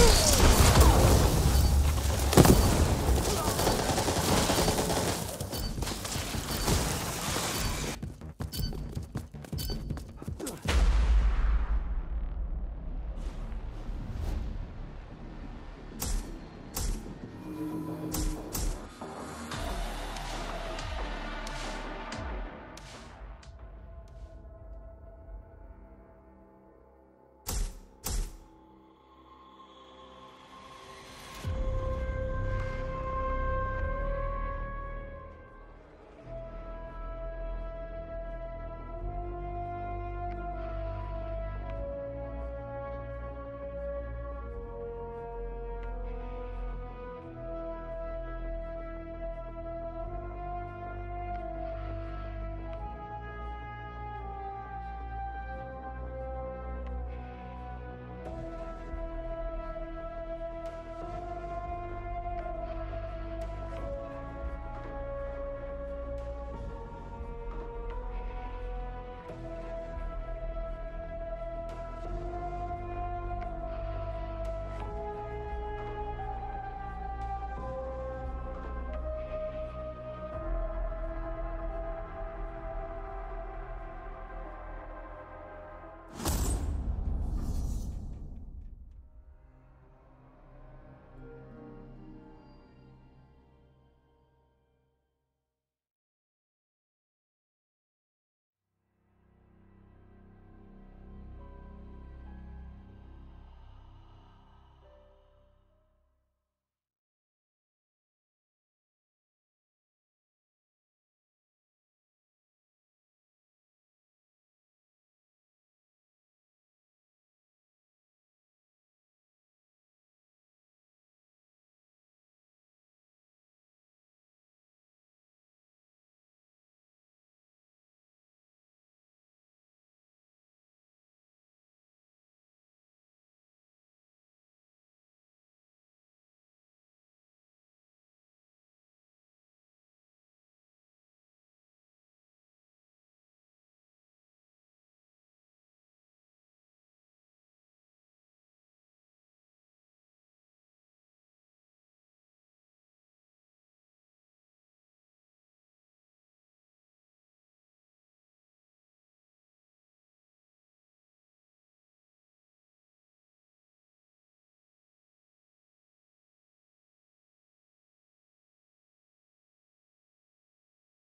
Oh!